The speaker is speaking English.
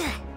え!